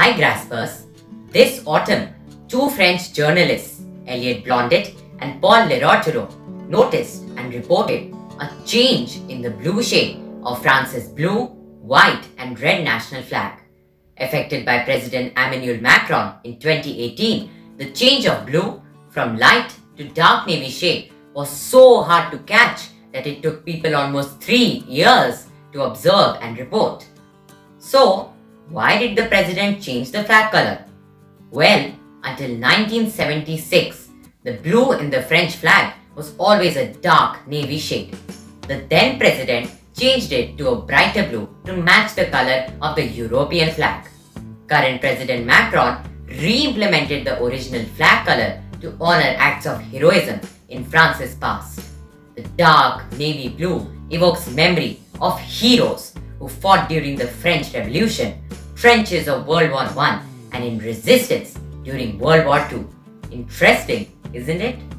Hi Graspers. This autumn, two French journalists, Elliot Blondet and Paul Leroux, noticed and reported a change in the blue shade of France's blue, white and red national flag. Affected by President Emmanuel Macron in 2018, the change of blue from light to dark navy shade was so hard to catch that it took people almost three years to observe and report. So, why did the president change the flag color? Well, until 1976, the blue in the French flag was always a dark navy shade. The then president changed it to a brighter blue to match the color of the European flag. Current President Macron re-implemented the original flag color to honor acts of heroism in France's past. The dark navy blue evokes memory of heroes who fought during the French Revolution, trenches of World War I, and in resistance during World War II. Interesting, isn't it?